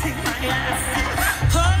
Take my glasses.